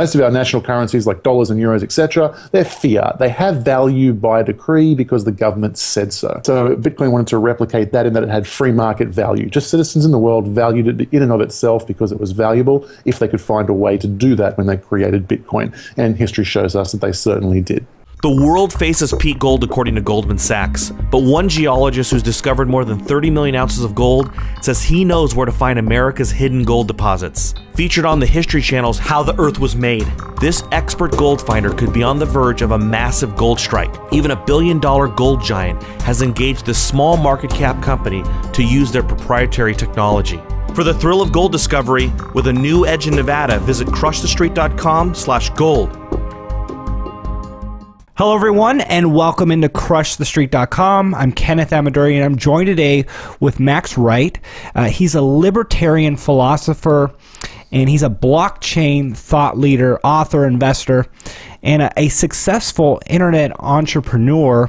most of our national currencies like dollars and euros, etc., they're fiat. They have value by decree because the government said so. So Bitcoin wanted to replicate that in that it had free market value. Just citizens in the world valued it in and of itself because it was valuable if they could find a way to do that when they created Bitcoin. And history shows us that they certainly did. The world faces peak gold according to Goldman Sachs, but one geologist who's discovered more than 30 million ounces of gold says he knows where to find America's hidden gold deposits. Featured on the History Channel's How the Earth Was Made, this expert gold finder could be on the verge of a massive gold strike. Even a billion dollar gold giant has engaged this small market cap company to use their proprietary technology. For the thrill of gold discovery with a new edge in Nevada, visit crushthestreet.com/gold. Hello, everyone, and welcome into CrushTheStreet.com. I'm Kenneth Ameduri, and I'm joined today with Max Wright. Uh, he's a libertarian philosopher, and he's a blockchain thought leader, author, investor, and a, a successful internet entrepreneur.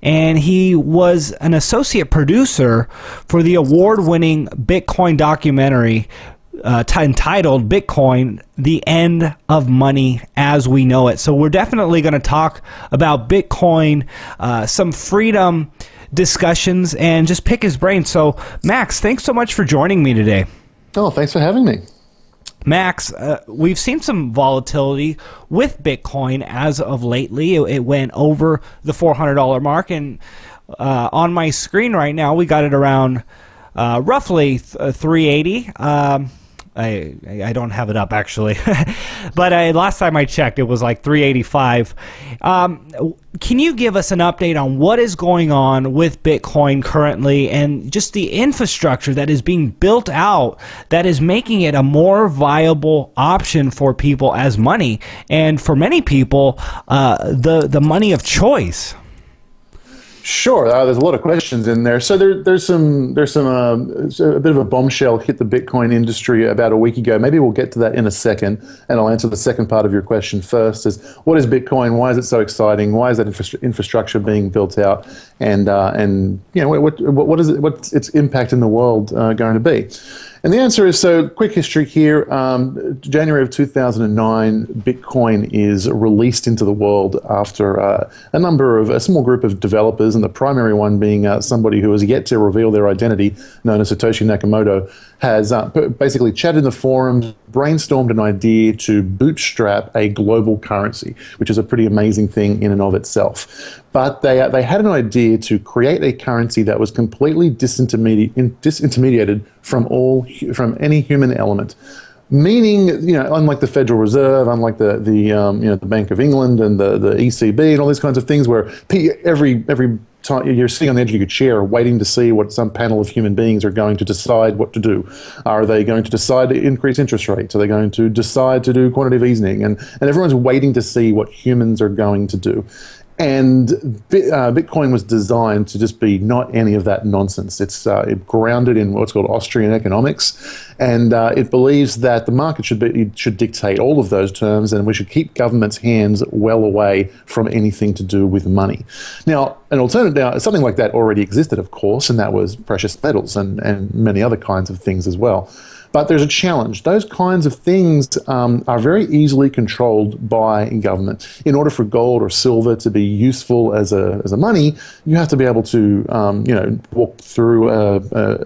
And he was an associate producer for the award winning Bitcoin documentary uh, t- entitled Bitcoin The End of Money as We Know It. So, we're definitely going to talk about Bitcoin, uh, some freedom discussions, and just pick his brain. So, Max, thanks so much for joining me today. Oh, thanks for having me. Max, uh, we've seen some volatility with Bitcoin as of lately. It, it went over the $400 mark, and uh, on my screen right now, we got it around uh, roughly th- uh, 380. Um, I I don't have it up actually, but I, last time I checked, it was like 385. Um, can you give us an update on what is going on with Bitcoin currently, and just the infrastructure that is being built out that is making it a more viable option for people as money, and for many people, uh, the the money of choice? Sure, uh, there's a lot of questions in there. So there, there's some there's some uh, a bit of a bombshell hit the Bitcoin industry about a week ago. Maybe we'll get to that in a second, and I'll answer the second part of your question first. Is what is Bitcoin? Why is it so exciting? Why is that infra- infrastructure being built out? And uh, and you know what what is it? What's its impact in the world uh, going to be? And the answer is so quick history here. Um, January of 2009, Bitcoin is released into the world after uh, a number of a small group of developers, and the primary one being uh, somebody who has yet to reveal their identity, known as Satoshi Nakamoto, has uh, basically chatted in the forums, brainstormed an idea to bootstrap a global currency, which is a pretty amazing thing in and of itself. But they, uh, they had an idea to create a currency that was completely disintermedi- disintermediated from all from any human element meaning you know unlike the Federal Reserve, unlike the the um, you know the Bank of England and the the ECB and all these kinds of things, where every every time you're sitting on the edge of your chair waiting to see what some panel of human beings are going to decide what to do. Are they going to decide to increase interest rates? Are they going to decide to do quantitative easing? And and everyone's waiting to see what humans are going to do. And uh, Bitcoin was designed to just be not any of that nonsense. It's uh, grounded in what's called Austrian economics, and uh, it believes that the market should be should dictate all of those terms, and we should keep government's hands well away from anything to do with money. Now, an alternative, now something like that already existed, of course, and that was precious metals and and many other kinds of things as well. But there's a challenge. Those kinds of things um, are very easily controlled by government. In order for gold or silver to be useful as a, as a money, you have to be able to, um, you know, walk through a, a,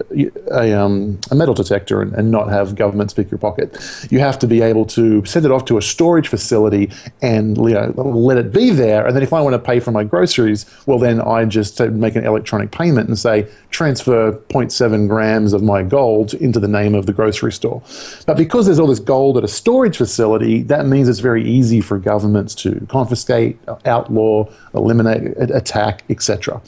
a, um, a metal detector and, and, not have government pick your pocket. You have to be able to send it off to a storage facility and you know, let it be there. And then if I want to pay for my groceries, well, then I just make an electronic payment and say, transfer 0.7 grams of my gold into the name of the grocery grocery store. But because there's all this gold at a storage facility, that means it's very easy for governments to confiscate, outlaw, eliminate, attack, etc.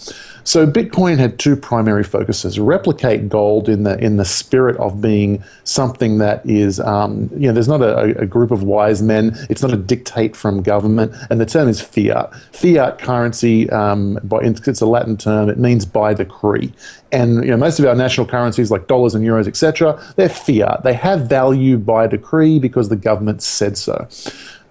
So Bitcoin had two primary focuses: replicate gold in the in the spirit of being something that is, um, you know, there's not a, a, group of wise men. It's not a dictate from government, and the term is fiat. Fiat currency, um, by, it's a Latin term. It means by decree, and you know, most of our national currencies like dollars and euros, etc., they're fiat. They have value by decree because the government said so.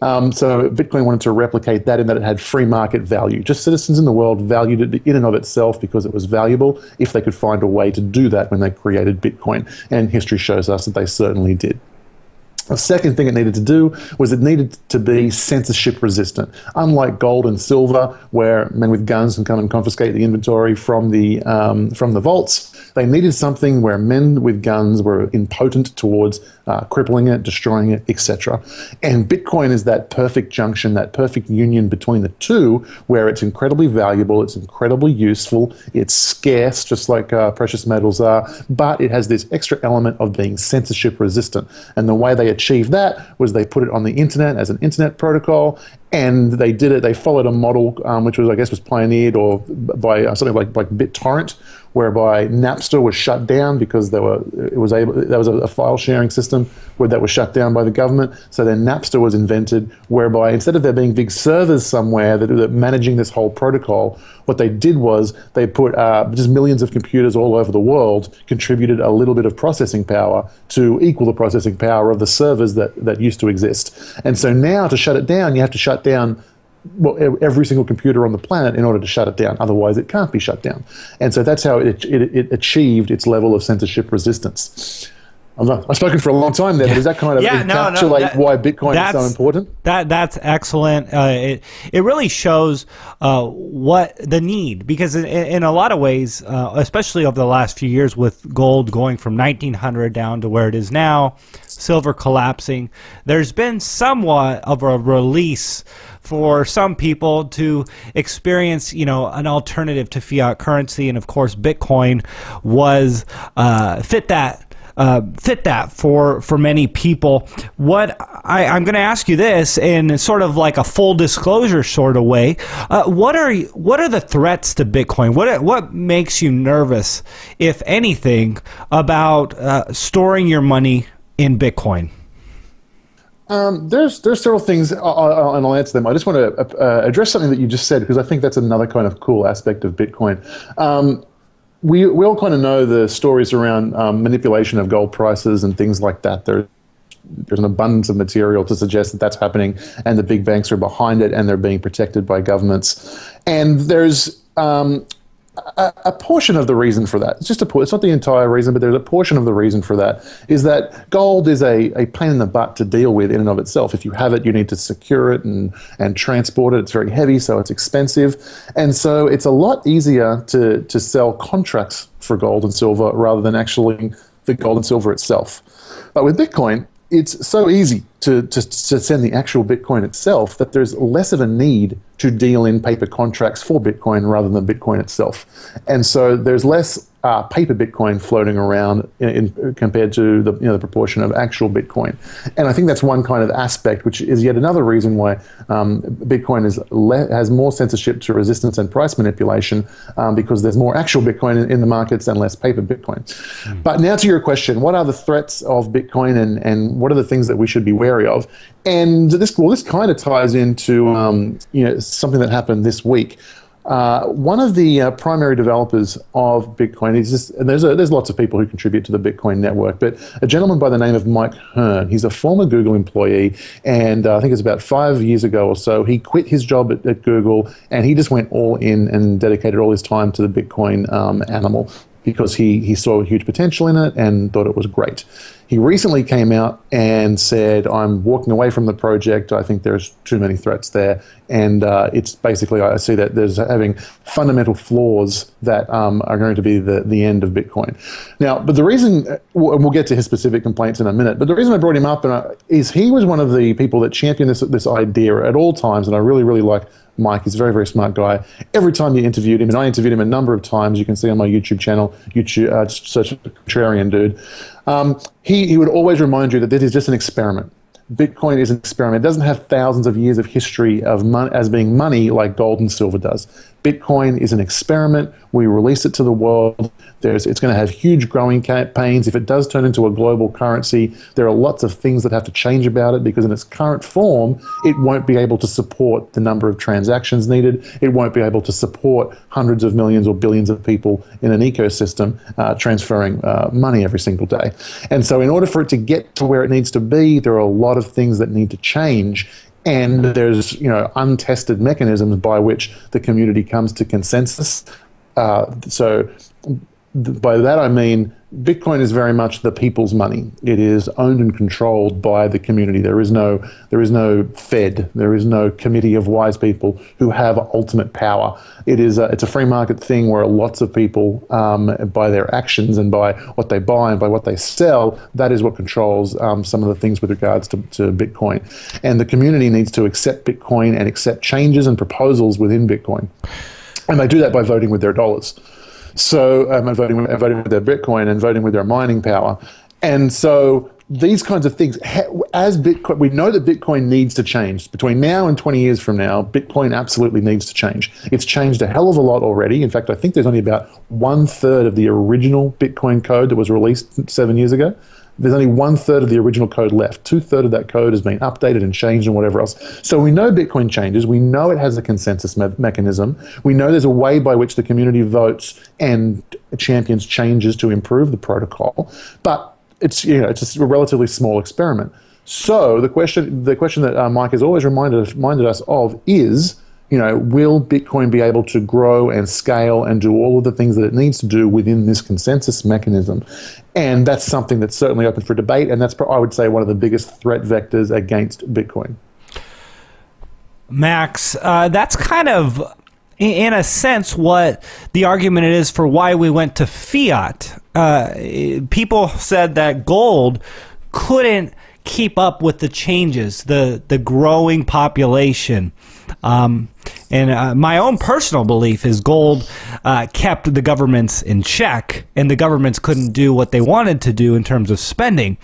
Um, so Bitcoin wanted to replicate that in that it had free market value. Just citizens in the world valued it in and of itself because it was valuable if they could find a way to do that when they created Bitcoin. And history shows us that they certainly did. The second thing it needed to do was it needed to be censorship resistant. Unlike gold and silver, where men with guns can come and confiscate the inventory from the um, from the vaults, they needed something where men with guns were impotent towards uh, crippling it, destroying it, etc. And Bitcoin is that perfect junction, that perfect union between the two, where it's incredibly valuable, it's incredibly useful, it's scarce, just like uh, precious metals are, but it has this extra element of being censorship resistant. And the way they achieved that was they put it on the internet as an internet protocol, and they did it. They followed a model um, which was, I guess, was pioneered or by uh, something like like BitTorrent, whereby Napster was shut down because there were it was able there was a, a, file sharing system where that was shut down by the government. So then Napster was invented, whereby instead of there being big servers somewhere that were managing this whole protocol, what they did was they put uh, just millions of computers all over the world contributed a little bit of processing power to equal the processing power of the servers that that used to exist. And so now to shut it down, you have to shut down well, every single computer on the planet in order to shut it down. Otherwise, it can't be shut down. And so that's how it, it, it achieved its level of censorship resistance. I've spoken for a long time there, but does that kind of yeah, encapsulate no, no, that, why Bitcoin is so important? That that's excellent. Uh, it it really shows uh, what the need because in, in a lot of ways, uh, especially over the last few years, with gold going from 1900 down to where it is now, silver collapsing, there's been somewhat of a release for some people to experience, you know, an alternative to fiat currency, and of course, Bitcoin was uh, fit that uh, fit that for for many people. What I, am going to ask you this in sort of like a full disclosure sort of way. Uh, what are what are the threats to Bitcoin? What what makes you nervous, if anything, about uh, storing your money in Bitcoin? Um, there's there's several things, I'll, I'll, and I'll answer them. I just want to uh, address something that you just said because I think that's another kind of cool aspect of Bitcoin. Um, we, we all kind of know the stories around um, manipulation of gold prices and things like that. There, there's an abundance of material to suggest that that's happening, and the big banks are behind it, and they're being protected by governments. And there's um, a, a, portion of the reason for that, it's just a, it's not the entire reason, but there's a portion of the reason for that, is that gold is a, a pain in the butt to deal with in and of itself. If you have it, you need to secure it and, and transport it. It's very heavy, so it's expensive. And so it's a lot easier to, to sell contracts for gold and silver rather than actually the gold and silver itself. But with Bitcoin, it's so easy to, to, to send the actual Bitcoin itself that there's less of a need to deal in paper contracts for Bitcoin rather than Bitcoin itself. And so there's less uh, paper Bitcoin floating around in, in, compared to the, you know, the proportion of actual Bitcoin. And I think that's one kind of aspect, which is yet another reason why um, Bitcoin is le- has more censorship to resistance and price manipulation um, because there's more actual Bitcoin in, in, the markets and less paper Bitcoin. Mm. But now to your question, what are the threats of Bitcoin and, and what are the things that we should be wary of? And this, well, this kind of ties into um, you know, something that happened this week. Uh, one of the uh, primary developers of Bitcoin is just, and there's, a, there's lots of people who contribute to the Bitcoin network, but a gentleman by the name of Mike Hearn. He's a former Google employee, and uh, I think it's about five years ago or so, he quit his job at, at, Google and he just went all in and dedicated all his time to the Bitcoin um, animal because he, he saw a huge potential in it and thought it was great. He recently came out and said, I'm walking away from the project. I think there's too many threats there. And uh, it's basically, I see that there's having fundamental flaws that um, are going to be the, the end of Bitcoin. Now, but the reason, and we'll get to his specific complaints in a minute, but the reason I brought him up uh, is he was one of the people that championed this, this idea at all times. And I really, really like Mike. He's a very, very smart guy. Every time you interviewed him, and I interviewed him a number of times, you can see on my YouTube channel, YouTube, uh, search Contrarian Dude. Um, he, he would always remind you that this is just an experiment. Bitcoin is an experiment. It doesn't have thousands of years of history of mon- as being money like gold and silver does. Bitcoin is an experiment. We release it to the world. There's, it's going to have huge growing pains. If it does turn into a global currency, there are lots of things that have to change about it because in its current form, it won't be able to support the number of transactions needed. It won't be able to support hundreds of millions or billions of people in an ecosystem uh, transferring uh, money every single day. And so, in order for it to get to where it needs to be, there are a lot of things that need to change and there's you know untested mechanisms by which the community comes to consensus. Uh, so th- by that I mean Bitcoin is very much the people's money. It is owned and controlled by the community. There is no there is no Fed. There is no committee of wise people who have ultimate power. It is a, it's a free market thing where lots of people, um, by their actions and by what they buy and by what they sell, that is what controls um, some of the things with regards to, to Bitcoin. And the community needs to accept Bitcoin and accept changes and proposals within Bitcoin, and they do that by voting with their dollars. So um, and voting, and voting with their Bitcoin and voting with their mining power. And so these kinds of things, as Bitcoin, we know that Bitcoin needs to change. Between now and 20 years from now, Bitcoin absolutely needs to change. It's changed a hell of a lot already. In fact, I think there's only about one third of the original Bitcoin code that was released seven years ago there's only one third of the original code left. Two thirds of that code has been updated and changed and whatever else. So we know Bitcoin changes. We know it has a consensus me- mechanism. We know there's a way by which the community votes and champions changes to improve the protocol. But it's you know it's a relatively small experiment. So the question the question that uh, Mike has always reminded reminded us of is you know, will Bitcoin be able to grow and scale and do all of the things that it needs to do within this consensus mechanism? And that's something that's certainly open for debate, and that's, I would say, one of the biggest threat vectors against Bitcoin. Max, uh, that's kind of, in a sense, what the argument is for why we went to fiat. Uh, people said that gold couldn't keep up with the changes, the the growing population. Um, and uh, my own personal belief is gold uh, kept the governments in check, and the governments couldn't do what they wanted to do in terms of spending.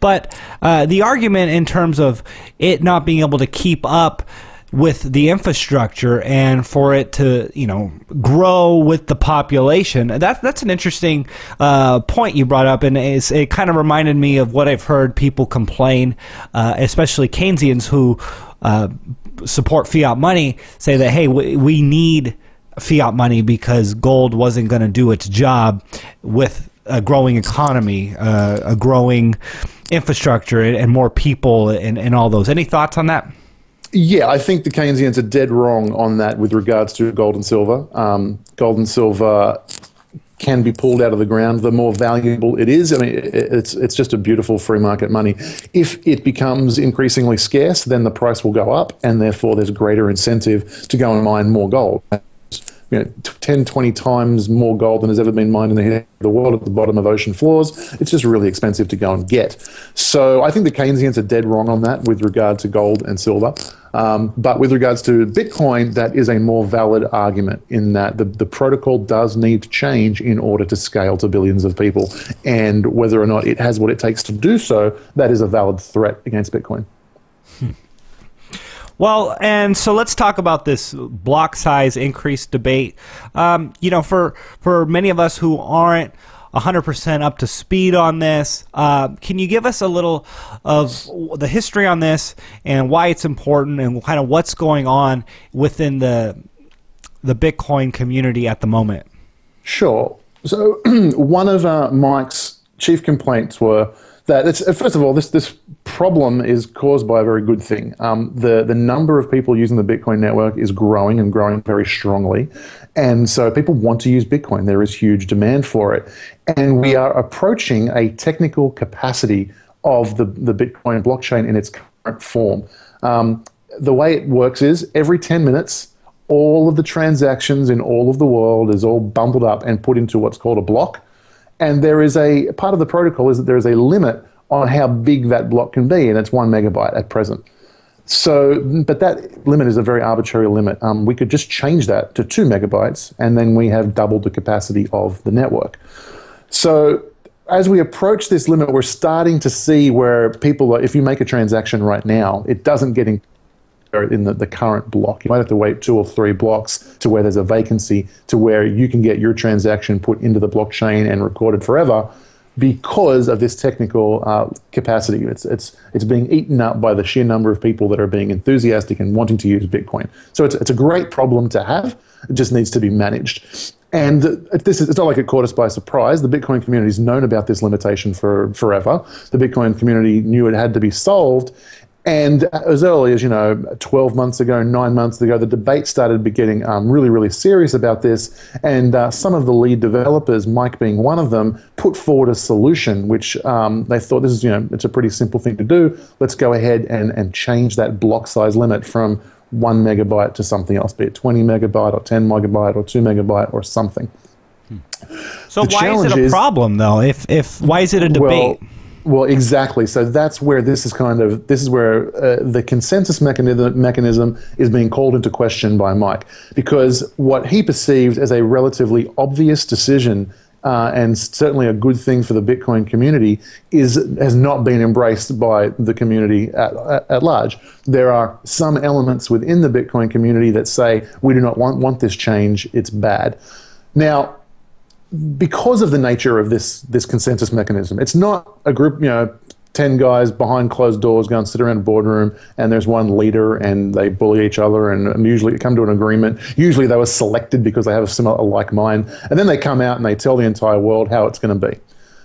But uh, the argument in terms of it not being able to keep up with the infrastructure and for it to you know grow with the population that, that's an interesting uh, point you brought up and it kind of reminded me of what I've heard people complain uh, especially Keynesians who uh, support fiat money say that hey we, we need fiat money because gold wasn't going to do its job with a growing economy uh, a growing infrastructure and, more people and, and all those any thoughts on that yeah, I think the Keynesians are dead wrong on that with regards to gold and silver. Um, gold and silver can be pulled out of the ground, the more valuable it is. I mean, it's it's just a beautiful free market money. If it becomes increasingly scarce, then the price will go up, and therefore there's a greater incentive to go and mine more gold you know, 10, 20 times more gold than has ever been mined in the, the world at the bottom of ocean floors. It's just really expensive to go and get. So I think the Keynesians are dead wrong on that with regard to gold and silver. Um, but with regards to Bitcoin, that is a more valid argument in that the, the protocol does need to change in order to scale to billions of people. And whether or not it has what it takes to do so, that is a valid threat against Bitcoin. Hmm. Well, and so let's talk about this block size increase debate. Um, you know, for for many of us who aren't 100% up to speed on this, uh, can you give us a little of the history on this and why it's important and kind of what's going on within the the Bitcoin community at the moment? Sure. So one of uh, Mike's chief complaints were that it's, first of all, this this problem is caused by a very good thing. Um, the the number of people using the Bitcoin network is growing and growing very strongly, and so people want to use Bitcoin. There is huge demand for it, and we are approaching a technical capacity of the the Bitcoin blockchain in its current form. Um, the way it works is every ten minutes. All of the transactions in all of the world is all bundled up and put into what's called a block and there is a part of the protocol is that there is a limit on how big that block can be, and it's one megabyte at present. So, but that limit is a very arbitrary limit. Um, we could just change that to two megabytes, and then we have doubled the capacity of the network. So, as we approach this limit, we're starting to see where people, are, if you make a transaction right now, it doesn't get in the, the current block. You might have to wait two or three blocks to where there's a vacancy to where you can get your transaction put into the blockchain and recorded forever because of this technical uh, capacity. It's, it's, it's being eaten up by the sheer number of people that are being enthusiastic and wanting to use Bitcoin. So it's, it's a great problem to have. It just needs to be managed. And this is, it's not like it caught us by surprise. The Bitcoin community has known about this limitation for forever. The Bitcoin community knew it had to be solved And as early as, you know, 12 months ago, nine months ago, the debate started getting um, really, really serious about this. And uh, some of the lead developers, Mike being one of them, put forward a solution which um, they thought this is, you know, it's a pretty simple thing to do. Let's go ahead and, and change that block size limit from one megabyte to something else, be it 20 megabyte or 10 megabyte or two megabyte or something. So the why is it a problem though? If if why is it a debate? Well, well, exactly. So that's where this is kind of this is where uh, the consensus mechanism mechanism is being called into question by Mike because what he perceived as a relatively obvious decision uh, and certainly a good thing for the Bitcoin community is has not been embraced by the community at, at, at, large. There are some elements within the Bitcoin community that say we do not want want this change. It's bad. Now, because of the nature of this this consensus mechanism, it's not a group, you know, ten guys behind closed doors go and sit around a boardroom, and there's one leader, and they bully each other, and usually come to an agreement. Usually, they were selected because they have a similar like mind, and then they come out and they tell the entire world how it's going to be.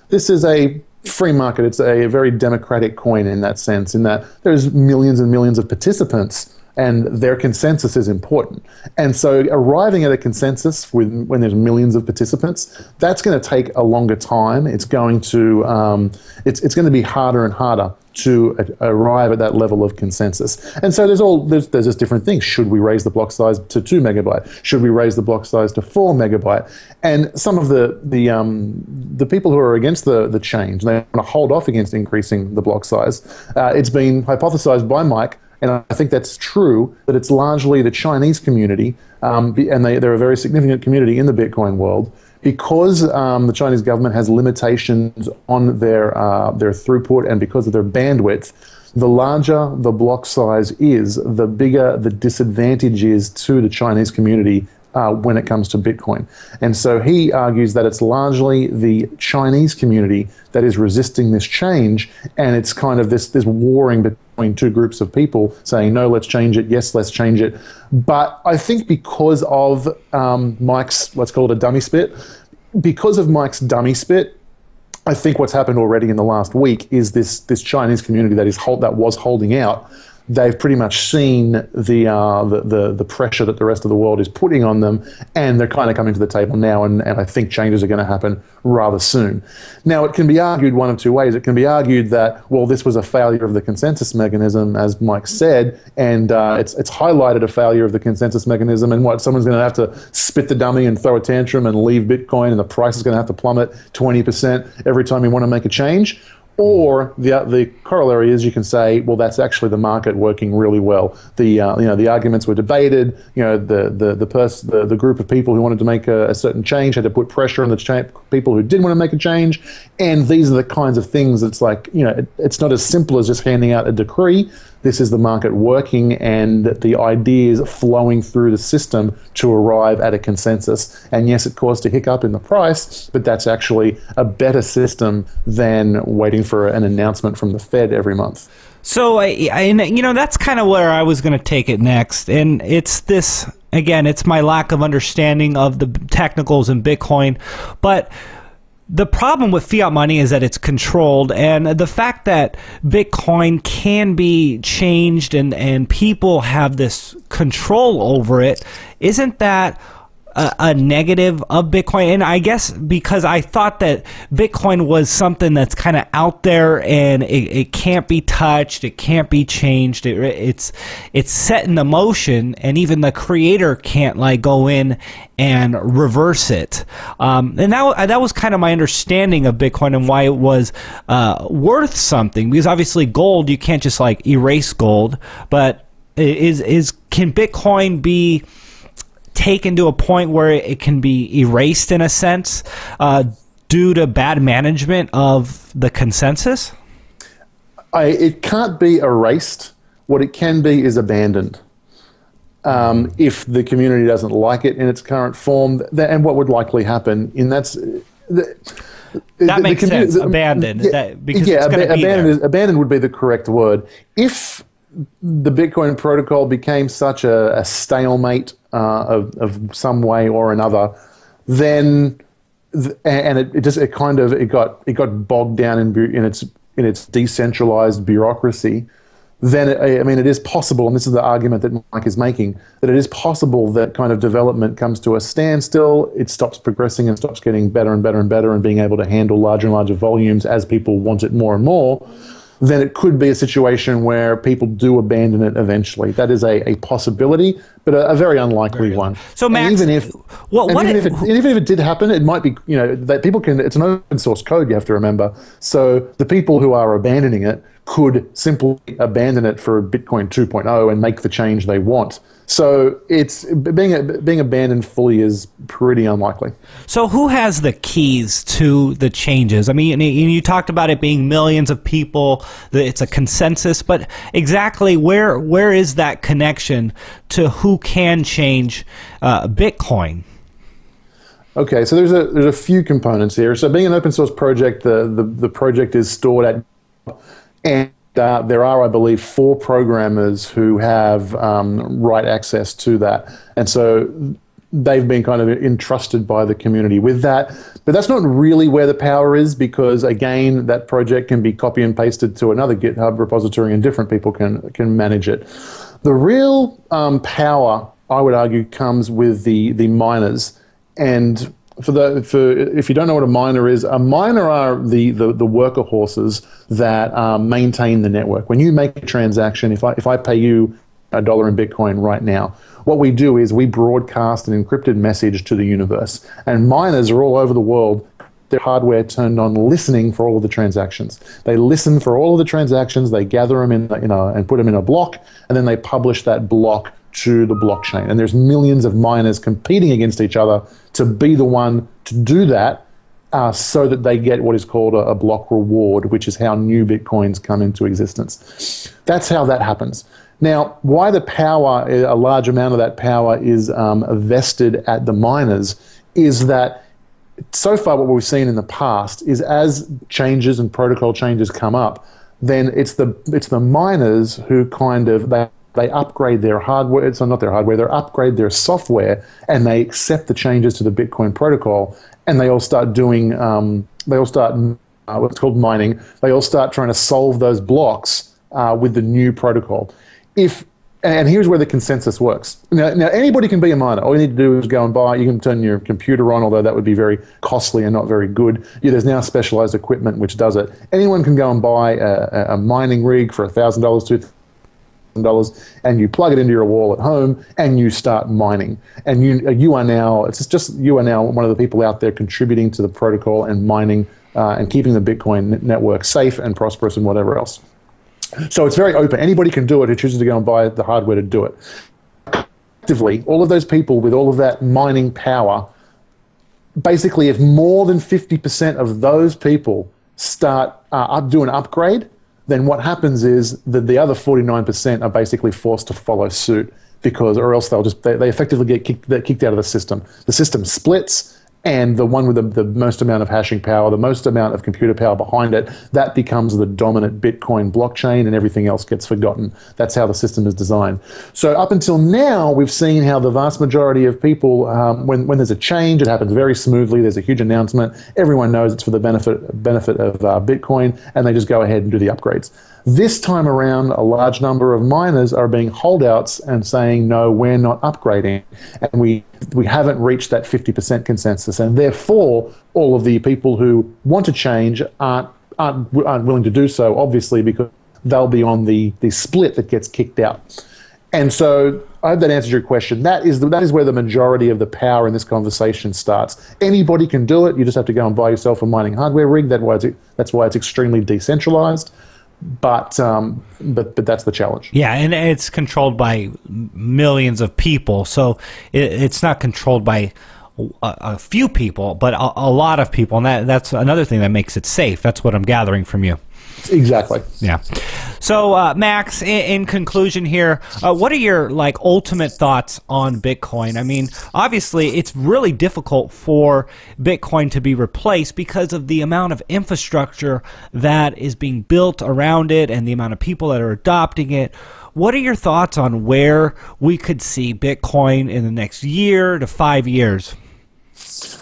This is a free market. It's a very democratic coin in that sense, in that there's millions and millions of participants and their consensus is important. And so arriving at a consensus with, when there's millions of participants, that's going to take a longer time. It's going to um, it's, it's going to be harder and harder to arrive at that level of consensus. And so there's all there's, there's just different things. Should we raise the block size to two megabyte? Should we raise the block size to four megabyte? And some of the the um, the people who are against the the change, they want to hold off against increasing the block size. Uh, it's been hypothesized by Mike and I think that's true, that it's largely the Chinese community, um, and they, they're a very significant community in the Bitcoin world. Because um, the Chinese government has limitations on their, uh, their throughput and because of their bandwidth, the larger the block size is, the bigger the disadvantage is to the Chinese community uh, when it comes to Bitcoin. And so he argues that it's largely the Chinese community that is resisting this change, and it's kind of this this warring between two groups of people saying no, let's change it, yes, let's change it. But I think because of um, Mike's let's call it a dummy spit, because of Mike's dummy spit. I think what's happened already in the last week is this this Chinese community that is hold, that was holding out they've pretty much seen the, uh, the, the, the, pressure that the rest of the world is putting on them, and they're kind of coming to the table now, and, and I think changes are going to happen rather soon. Now, it can be argued one of two ways. It can be argued that, well, this was a failure of the consensus mechanism, as Mike said, and uh, it's, it's highlighted a failure of the consensus mechanism, and what, someone's going to have to spit the dummy and throw a tantrum and leave Bitcoin, and the price is going to have to plummet 20% every time you want to make a change or the the corollary is you can say, well, that's actually the market working really well. The uh, you know the arguments were debated. You know the the the, pers- the, the group of people who wanted to make a, a certain change had to put pressure on the cha- people who didn't want to make a change. And these are the kinds of things that's like you know it, it's not as simple as just handing out a decree this is the market working and the ideas flowing through the system to arrive at a consensus. And yes, it caused a hiccup in the price, but that's actually a better system than waiting for an announcement from the Fed every month. So, I, I you know, that's kind of where I was going to take it next. And it's this, again, it's my lack of understanding of the technicals in Bitcoin. But the problem with fiat money is that it's controlled and the fact that bitcoin can be changed and and people have this control over it isn't that a, a, negative of Bitcoin. And I guess because I thought that Bitcoin was something that's kind of out there and it, it, can't be touched, it can't be changed. It, it's it's set in the motion, and even the creator can't like go in and reverse it. Um, and that that was kind of my understanding of Bitcoin and why it was uh, worth something. Because obviously, gold you can't just like erase gold, but is is can Bitcoin be taken to a point where it can be erased in a sense uh, due to bad management of the consensus? I, it can't be erased. What it can be is abandoned. Um, if the community doesn't like it in its current form, and what would likely happen in that's the, that the, makes the sense. Abandoned, yeah, that, because yeah, ab- abandoned, is, abandoned would be the correct word. If the Bitcoin protocol became such a, a stalemate uh, of, of some way or another, then and it, it, just it kind of it got it got bogged down in in its in its decentralized bureaucracy, then it, I mean, it is possible, and this is the argument that Mike is making, that it is possible that kind of development comes to a standstill, it stops progressing and stops getting better and better and better and being able to handle larger and larger volumes as people want it more and more then it could be a situation where people do abandon it eventually. That is a, a possibility, but a, a very unlikely very one. So, Max, even if what, what even, it, if it, even if it did happen, it might be you know that people can. It's an open source code. You have to remember. So the people who are abandoning it could simply abandon it for Bitcoin 2.0 and make the change they want. So it's being being abandoned fully is pretty unlikely. So who has the keys to the changes? I mean, you talked about it being millions of people. It's a consensus, but exactly where where is that connection to who can change uh, Bitcoin? Okay, so there's a there's a few components here. So being an open source project, the the, the project is stored at and uh, there are, I believe, four programmers who have um, write access to that. And so they've been kind of entrusted by the community with that. But that's not really where the power is because, again, that project can be copy and pasted to another GitHub repository and different people can, can manage it. The real um, power, I would argue, comes with the, the miners. And for the for if you don't know what a miner is, a miner are the the, the worker horses that um, maintain the network. When you make a transaction, if I if I pay you a dollar in Bitcoin right now, what we do is we broadcast an encrypted message to the universe, and miners are all over the world. Their hardware turned on, listening for all of the transactions. They listen for all of the transactions. They gather them in, in a, and put them in a block, and then they publish that block to the blockchain. And there's millions of miners competing against each other to be the one to do that uh, so that they get what is called a, a, block reward, which is how new Bitcoins come into existence. That's how that happens. Now, why the power, a large amount of that power is um, vested at the miners, is that so far what we've seen in the past is as changes and protocol changes come up, then it's the it's the miners who kind of they they upgrade their hardware, so not their hardware, they upgrade their software and they accept the changes to the Bitcoin protocol and they all start doing, um, they all start uh, what's called mining, they all start trying to solve those blocks uh, with the new protocol. If and here's where the consensus works. Now, now, anybody can be a miner. All you need to do is go and buy. You can turn your computer on, although that would be very costly and not very good. Yeah, there's now specialized equipment which does it. Anyone can go and buy a, a mining rig for thousand dollars, two dollars and you plug it into your wall at home and you start mining. And you you are now it's just you are now one of the people out there contributing to the protocol and mining uh, and keeping the bitcoin network safe and prosperous and whatever else. So it's very open. Anybody can do it who chooses to go and buy the hardware to do it. Actively, all of those people with all of that mining power basically if more than 50% of those people start uh, up do an upgrade then what happens is that the other 49% are basically forced to follow suit because, or else they'll just, they, they effectively get kicked, kicked out of the system. The system splits and the one with the, the most amount of hashing power, the most amount of computer power behind it, that becomes the dominant Bitcoin blockchain and everything else gets forgotten. That's how the system is designed. So up until now, we've seen how the vast majority of people, um, when, when there's a change, it happens very smoothly. There's a huge announcement. Everyone knows it's for the benefit, benefit of uh, Bitcoin, and they just go ahead and do the upgrades. This time around, a large number of miners are being holdouts and saying, no, we're not upgrading. And we, we haven't reached that 50% consensus. And therefore, all of the people who want to change aren't, aren't, aren't willing to do so, obviously, because they'll be on the, the split that gets kicked out. And so I hope that answers your question. That is, the, that is where the majority of the power in this conversation starts. Anybody can do it. You just have to go and buy yourself a mining hardware rig. That why that's why it's extremely decentralized but um, but but that's the challenge. Yeah, and it's controlled by millions of people, so it, it's not controlled by a, a few people, but a, a, lot of people, and that that's another thing that makes it safe. That's what I'm gathering from you. Exactly. Yeah. So, uh, Max, in, in, conclusion here, uh, what are your like ultimate thoughts on Bitcoin? I mean, obviously, it's really difficult for Bitcoin to be replaced because of the amount of infrastructure that is being built around it and the amount of people that are adopting it. What are your thoughts on where we could see Bitcoin in the next year to five years?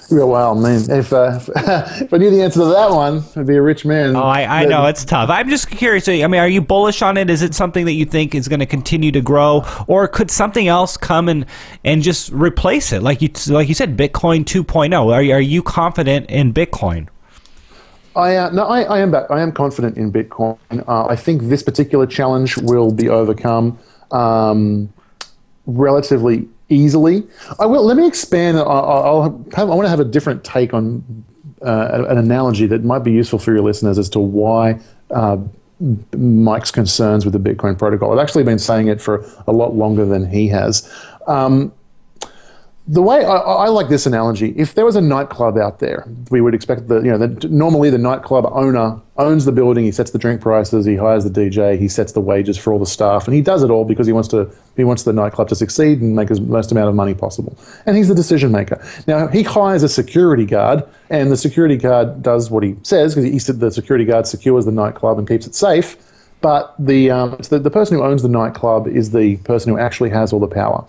Yeah, well, I mean, if, uh, if I knew the answer to that one, I'd be a rich man. Oh, I, I know it's tough. I'm just curious. I mean, are you bullish on it? Is it something that you think is going to continue to grow, or could something else come and and just replace it? Like you like you said, Bitcoin 2.0. Are you, are you confident in Bitcoin? I uh, no, I, I am back. I am confident in Bitcoin. Uh, I think this particular challenge will be overcome um, relatively easily. I will. Let me expand. I'll, I'll have, I want to have a different take on uh, an analogy that might be useful for your listeners as to why. Uh, Mike's concerns with the Bitcoin protocol. I've actually been saying it for a lot longer than he has. Um, the way I, I like this analogy, if there was a nightclub out there, we would expect the you know the, normally the nightclub owner owns the building, he sets the drink prices, he hires the DJ, he sets the wages for all the staff, and he does it all because he wants to he wants the nightclub to succeed and make as most amount of money possible. And he's the decision maker. Now he hires a security guard, and the security guard does what he says because he said the security guard secures the nightclub and keeps it safe. But the, um, the the person who owns the nightclub is the person who actually has all the power.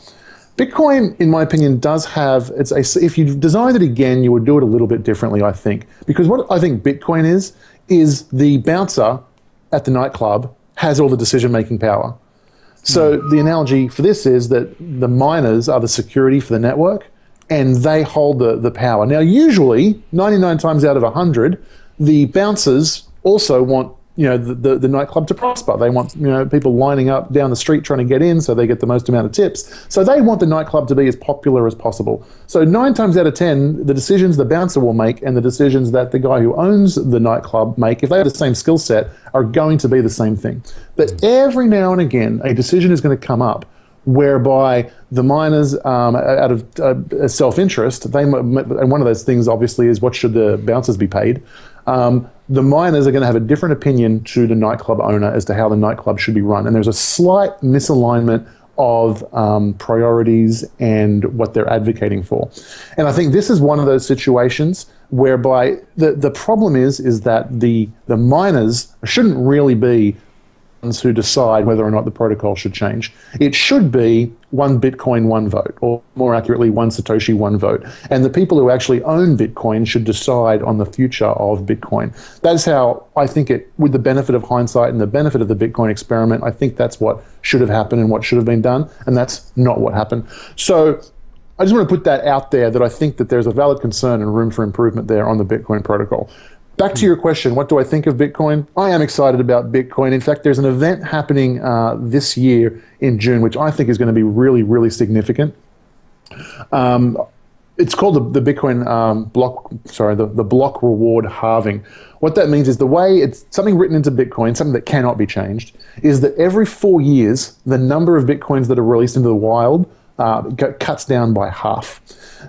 Bitcoin, in my opinion, does have it's a. If you designed it again, you would do it a little bit differently, I think, because what I think Bitcoin is is the bouncer at the nightclub has all the decision-making power. So hmm. the analogy for this is that the miners are the security for the network, and they hold the the power. Now, usually, 99 times out of 100, the bouncers also want you know the, the, the nightclub to prosper. They want you know people lining up down the street trying to get in so they get the most amount of tips. So they want the nightclub to be as popular as possible. So nine times out of ten, the decisions the bouncer will make and the decisions that the guy who owns the nightclub make, if they have the same skill set, are going to be the same thing. But every now and again, a decision is going to come up whereby the miners, um, out of uh, self-interest, they and one of those things obviously is what should the bouncers be paid. Um, the miners are going to have a different opinion to the nightclub owner as to how the nightclub should be run, and there's a slight misalignment of um, priorities and what they're advocating for. And I think this is one of those situations whereby the, the problem is is that the the miners shouldn't really be who decide whether or not the protocol should change. It should be one Bitcoin, one vote, or more accurately, one Satoshi, one vote. And the people who actually own Bitcoin should decide on the future of Bitcoin. That's how I think it, with the benefit of hindsight and the benefit of the Bitcoin experiment, I think that's what should have happened and what should have been done. And that's not what happened. So I just want to put that out there that I think that there's a valid concern and room for improvement there on the Bitcoin protocol. Back to your question, what do I think of Bitcoin? I am excited about Bitcoin. In fact, there's an event happening uh, this year in June, which I think is going to be really, really significant. Um, it's called the, the Bitcoin um, block, sorry, the, the block reward halving. What that means is the way it's something written into Bitcoin, something that cannot be changed, is that every four years, the number of Bitcoins that are released into the wild uh, cuts down by half.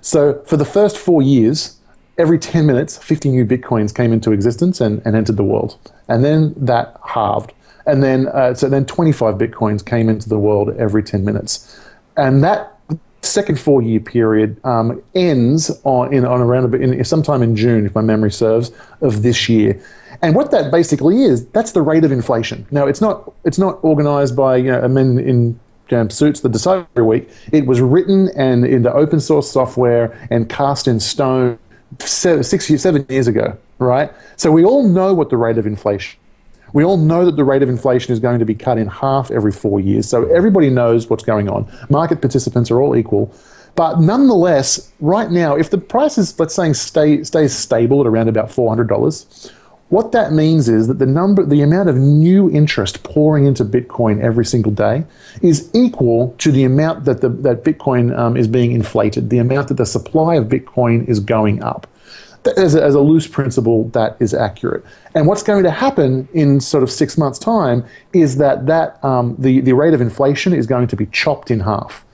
So for the first four years, every 10 minutes, 50 new Bitcoins came into existence and, and entered the world. And then that halved. And then, uh, so then 25 Bitcoins came into the world every 10 minutes. And that second four year period um, ends on, in, on around in, sometime in June, if my memory serves, of this year. And what that basically is, that's the rate of inflation. Now, it's not, it's not organized by you know, men in um, suits that decide every week. It was written and in the open source software and cast in stone six years, seven years ago, right? So we all know what the rate of inflation. We all know that the rate of inflation is going to be cut in half every four years. So everybody knows what's going on. Market participants are all equal. But nonetheless, right now, if the prices, let's say, stay stays stable at around about four hundred dollars, what that means is that the number, the amount of new interest pouring into Bitcoin every single day is equal to the amount that the that Bitcoin um, is being inflated, the amount that the supply of Bitcoin is going up. As, a, as a loose principle, that is accurate. And what's going to happen in sort of six months' time is that that um, the the rate of inflation is going to be chopped in half.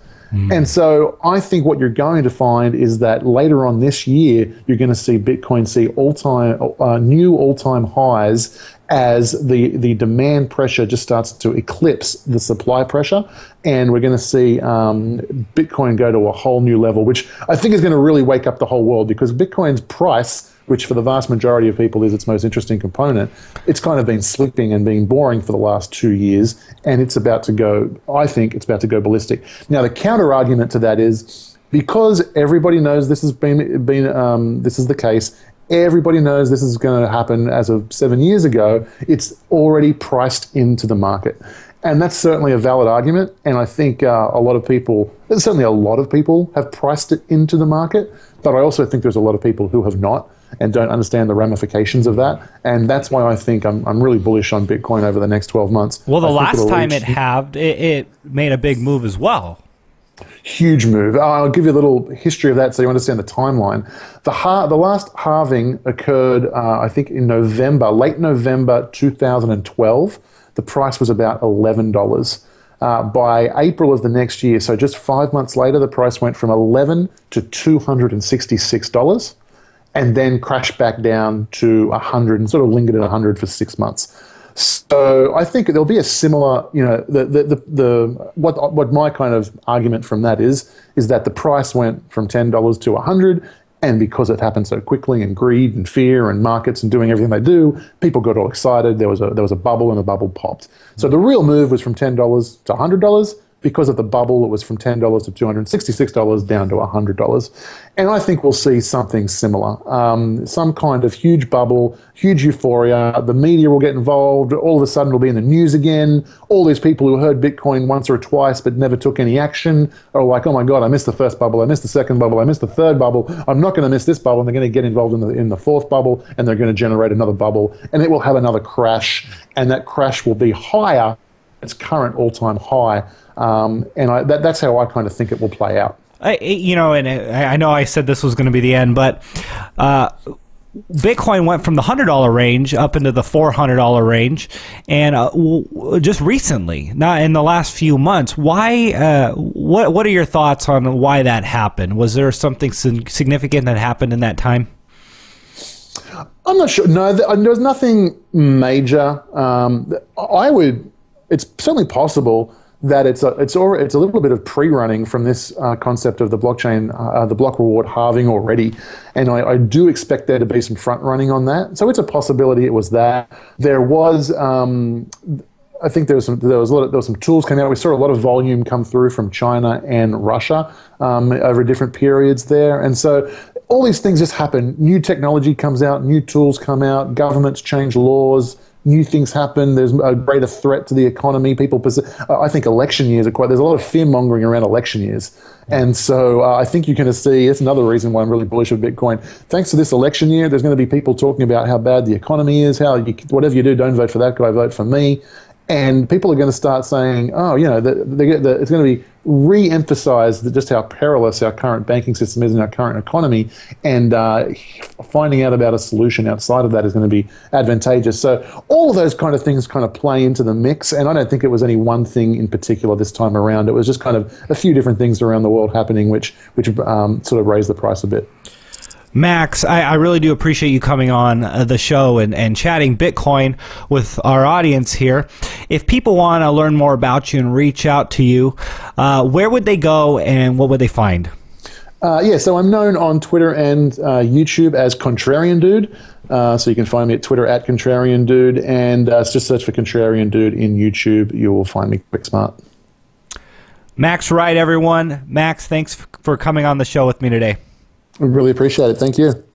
And so I think what you're going to find is that later on this year, you're going to see Bitcoin see all time uh, new all time highs as the the demand pressure just starts to eclipse the supply pressure, and we're going to see um, Bitcoin go to a whole new level, which I think is going to really wake up the whole world because Bitcoin's price which for the vast majority of people is its most interesting component, it's kind of been slipping and being boring for the last two years, and it's about to go, I think it's about to go ballistic. Now, the counter argument to that is because everybody knows this has been been um, this is the case. Everybody knows this is going to happen as of seven years ago. It's already priced into the market. And that's certainly a valid argument. And I think uh, a lot of people, certainly a lot of people, have priced it into the market. But I also think there's a lot of people who have not and don't understand the ramifications of that. And that's why I think I'm, I'm really bullish on Bitcoin over the next 12 months. Well, the last time reach- it halved, it, it made a big move as well. huge move. I'll give you a little history of that so you understand the timeline. The ha- the last halving occurred, uh, I think, in November, late November 2012. The price was about eleven dollars. Uh, by April of the next year, so just five months later, the price went from 11 to 266 dollars, and then crashed back down to 100 and sort of lingered at 100 for six months. So I think there'll be a similar, you know, the, the, the, the what what my kind of argument from that is is that the price went from ten dollars to a hundred, and because it happened so quickly, and greed and fear and markets and doing everything they do, people got all excited. There was a there was a bubble, and the bubble popped. So the real move was from ten dollars to hundred dollars. Because of the bubble, it was from ten dollars to two hundred sixty-six dollars down to hundred dollars, and I think we'll see something similar. Um, some kind of huge bubble, huge euphoria. The media will get involved. All of a sudden, it'll be in the news again. All these people who heard Bitcoin once or twice but never took any action are like, "Oh my God, I missed the first bubble. I missed the second bubble. I missed the third bubble. I'm not going to miss this bubble." And they're going to get involved in the in the fourth bubble, and they're going to generate another bubble, and it will have another crash, and that crash will be higher its current all-time high. Um, and I, that, that's how I kind of think it will play out. I, you know, and I I know I said this was going to be the end, but uh, Bitcoin went from the hundred dollar range up into the four hundred dollar range, and uh, w- just recently, not in the last few months. Why? Uh, what What are your thoughts on why that happened? Was there something sig- significant that happened in that time? I'm not sure. No, th- there was nothing major. Um, I would. It's certainly possible that it's a it's already, it's a little bit of pre-running from this uh, concept of the blockchain, uh, the block reward halving already, and I, I do expect there to be some front running on that. So it's a possibility. It was that there was. Um, I think there was some there was a lot of, there was some tools coming out. We saw a lot of volume come through from China and Russia um, over different periods there, and so all these things just happen. New technology comes out, new tools come out, governments change laws, new things happen. There's a greater threat to the economy. People, I think election years are quite. There's a lot of fear mongering around election years, and so uh, I think you're going to see. It's another reason why I'm really bullish of Bitcoin. Thanks to this election year, there's going to be people talking about how bad the economy is. How you, whatever you do, don't vote for that guy, vote for me. And people are going to start saying, oh, you know, the, the, the, it's going to be re-emphasized that just how perilous our current banking system is and our current economy, and uh, finding out about a solution outside of that is going to be advantageous. So all of those kind of things kind of play into the mix, and I don't think it was any one thing in particular this time around. It was just kind of a few different things around the world happening, which which um, sort of raised the price a bit. Max, I, I really do appreciate you coming on uh, the show and, and chatting Bitcoin with our audience here. If people want to learn more about you and reach out to you, uh, where would they go and what would they find? Uh, yeah, so I'm known on Twitter and uh, YouTube as Contrarian Dude. Uh, so you can find me at Twitter at Contrarian Dude, and uh, just search for Contrarian Dude in YouTube. You will find me quick smart. Max Wright, everyone. Max, thanks for coming on the show with me today. I really appreciate it. Thank you.